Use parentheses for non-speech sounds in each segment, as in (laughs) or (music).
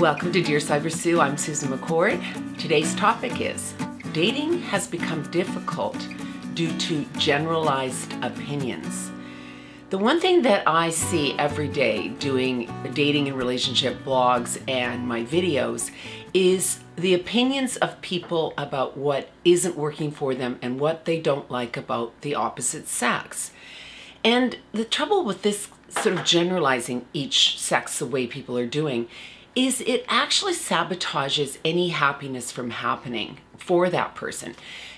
Welcome to Dear Sybersue. I'm Susan McCord. Today's topic is dating has become difficult due to generalized opinions. The one thing that I see every day doing dating and relationship blogs and my videos is the opinions of people about what isn't working for them and what they don't like about the opposite sex. And the trouble with this sort of generalizing each sex the way people are doing is it actually sabotages any happiness from happening for that person.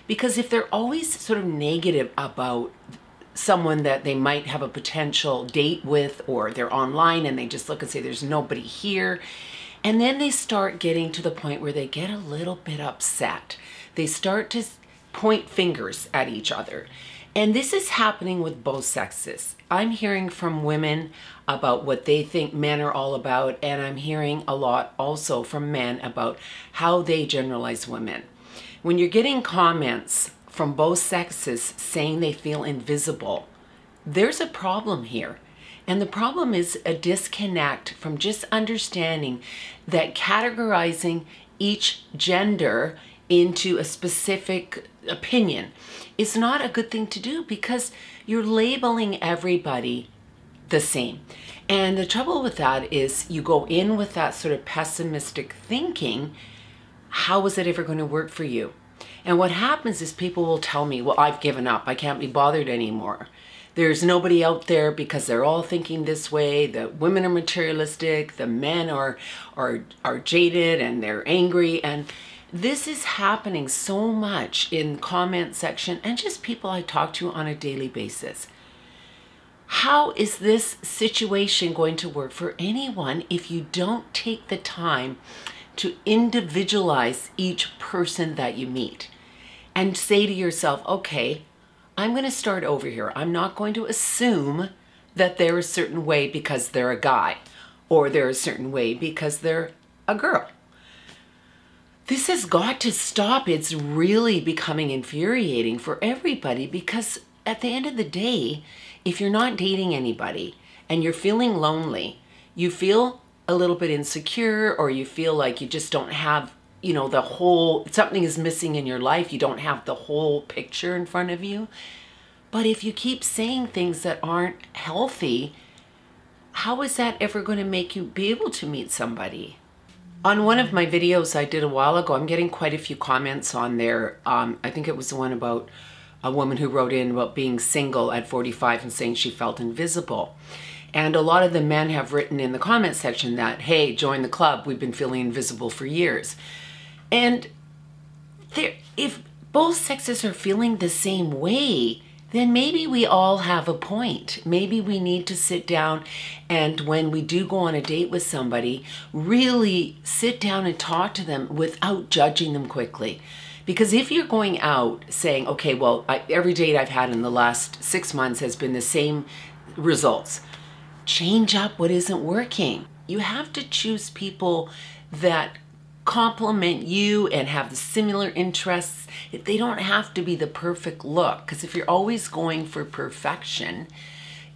Because if they're always sort of negative about someone that they might have a potential date with or they're online and they just look and say there's nobody here and then they start getting to the point where they get a little bit upset they start to point fingers at each other and this is happening with both sexes. I'm hearing from women about what they think men are all about, and I'm hearing a lot also from men about how they generalize women. When you're getting comments from both sexes saying they feel invisible, there's a problem here. And the problem is a disconnect from just understanding that categorizing each gender into a specific opinion is not a good thing to do because you're labeling everybody the same. And the trouble with that is you go in with that sort of pessimistic thinking, how is it ever going to work for you? And what happens is people will tell me, well, I've given up. I can't be bothered anymore. There's nobody out there because they're all thinking this way. The women are materialistic. The men are, are, are jaded and they're angry. And this is happening so much in comment section and just people I talk to on a daily basis. How is this situation going to work for anyone if you don't take the time to individualize each person that you meet and say to yourself, okay, I'm going to start over here. I'm not going to assume that they're a certain way because they're a guy or they're a certain way because they're a girl. This has got to stop. It's really becoming infuriating for everybody because at the end of the day, if you're not dating anybody and you're feeling lonely, you feel a little bit insecure or you feel like you just don't have, you know, the whole, something is missing in your life. You don't have the whole picture in front of you. But if you keep saying things that aren't healthy, how is that ever going to make you be able to meet somebody? On one of my videos I did a while ago, I'm getting quite a few comments on there. Um, I think it was the one about a woman who wrote in about being single at 45 and saying she felt invisible. And a lot of the men have written in the comment section that, hey, join the club. We've been feeling invisible for years. And there, if both sexes are feeling the same way, then maybe we all have a point. Maybe we need to sit down and when we do go on a date with somebody, really sit down and talk to them without judging them quickly. Because if you're going out saying, okay, well, I, every date I've had in the last six months has been the same results, change up what isn't working. You have to choose people that complement you and have the similar interests. They don't have to be the perfect look because if you're always going for perfection,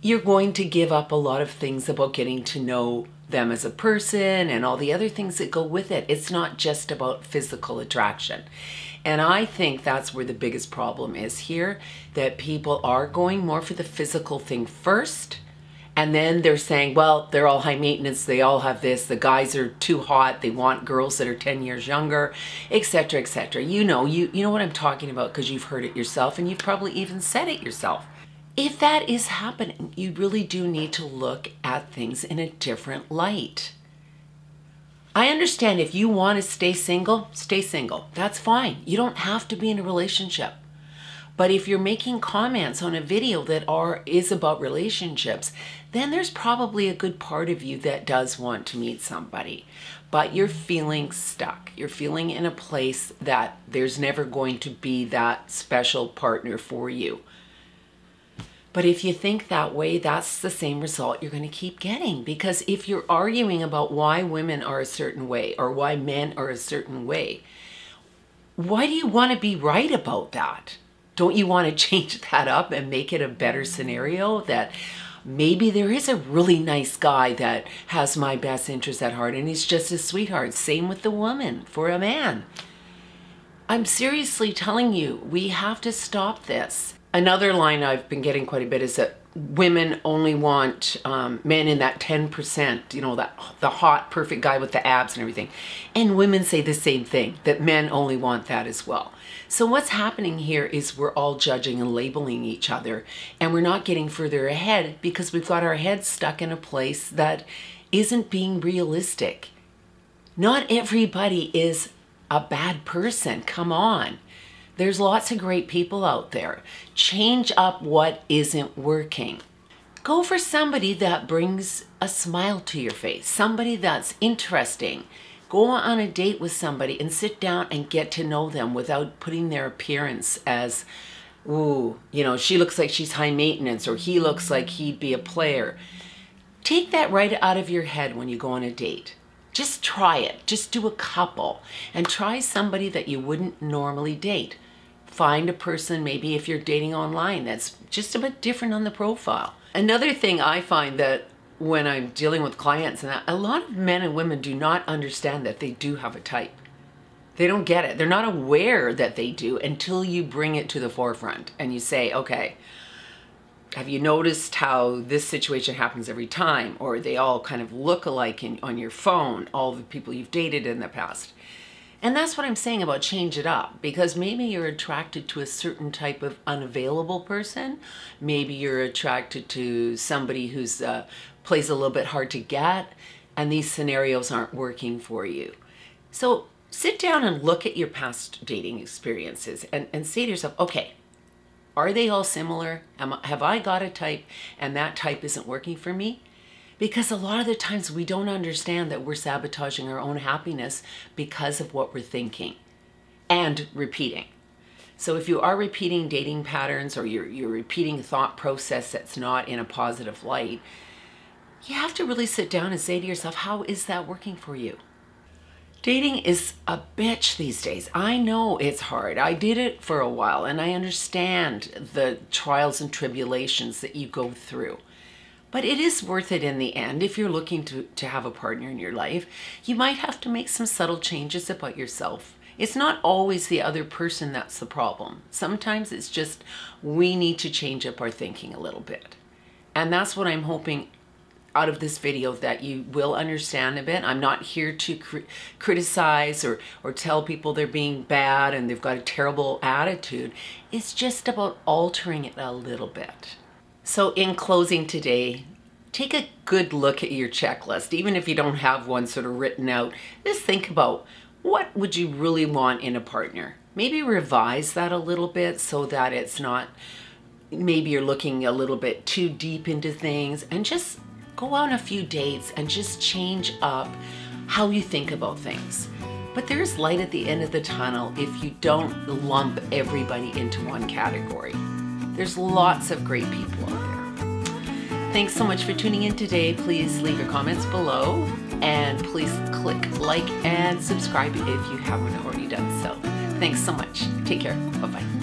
you're going to give up a lot of things about getting to know them as a person and all the other things that go with it. It's not just about physical attraction. And I think that's where the biggest problem is here that people are going more for the physical thing first and then they're saying, well, they're all high maintenance, they all have this, the guys are too hot, they want girls that are 10 years younger, etc., etc. You know, you, you know what I'm talking about because you've heard it yourself and you've probably even said it yourself. If that is happening, you really do need to look at things in a different light. I understand if you want to stay single, stay single. That's fine. You don't have to be in a relationship. But if you're making comments on a video that are is about relationships, then there's probably a good part of you that does want to meet somebody. But you're feeling stuck. You're feeling in a place that there's never going to be that special partner for you. But if you think that way, that's the same result you're going to keep getting. Because if you're arguing about why women are a certain way or why men are a certain way, why do you want to be right about that? Don't you want to (laughs) change that up and make it a better scenario that maybe there is a really nice guy that has my best interest at heart and he's just a sweetheart. Same with the woman for a man. I'm seriously telling you, we have to stop this. Another line I've been getting quite a bit is that women only want um, men in that 10%, you know, that the hot, perfect guy with the abs and everything. And women say the same thing, that men only want that as well. So what's happening here is we're all judging and labeling each other and we're not getting further ahead because we've got our heads stuck in a place that isn't being realistic. Not everybody is a bad person. Come on. There's lots of great people out there. Change up what isn't working. Go for somebody that brings a smile to your face, somebody that's interesting. Go on a date with somebody and sit down and get to know them without putting their appearance as, ooh, you know, she looks like she's high maintenance or he looks like he'd be a player. Take that right out of your head when you go on a date. Just try it. Just do a couple and try somebody that you wouldn't normally date find a person, maybe if you're dating online, that's just a bit different on the profile. Another thing I find that when I'm dealing with clients, and a lot of men and women do not understand that they do have a type. They don't get it. They're not aware that they do until you bring it to the forefront and you say, okay, have you noticed how this situation happens every time? Or they all kind of look alike in, on your phone, all the people you've dated in the past. And that's what I'm saying about change it up because maybe you're attracted to a certain type of unavailable person. Maybe you're attracted to somebody who's uh, plays a little bit hard to get and these scenarios aren't working for you. So sit down and look at your past dating experiences and, and say to yourself, okay, are they all similar? Am, have I got a type and that type isn't working for me? Because a lot of the times we don't understand that we're sabotaging our own happiness because of what we're thinking and repeating. So if you are repeating dating patterns or you're, you're repeating thought process that's not in a positive light, you have to really sit down and say to yourself, how is that working for you? Dating is a bitch these days. I know it's hard. I did it for a while and I understand the trials and tribulations that you go through. But it is worth it in the end if you're looking to, to have a partner in your life. You might have to make some subtle changes about yourself. It's not always the other person that's the problem. Sometimes it's just we need to change up our thinking a little bit. And that's what I'm hoping out of this video that you will understand a bit. I'm not here to cr criticize or, or tell people they're being bad and they've got a terrible attitude. It's just about altering it a little bit. So in closing today, take a good look at your checklist. Even if you don't have one sort of written out, just think about what would you really want in a partner? Maybe revise that a little bit so that it's not, maybe you're looking a little bit too deep into things and just go on a few dates and just change up how you think about things. But there's light at the end of the tunnel if you don't lump everybody into one category. There's lots of great people out there. Thanks so much for tuning in today. Please leave your comments below and please click like and subscribe if you haven't already done so. Thanks so much. Take care. Bye-bye.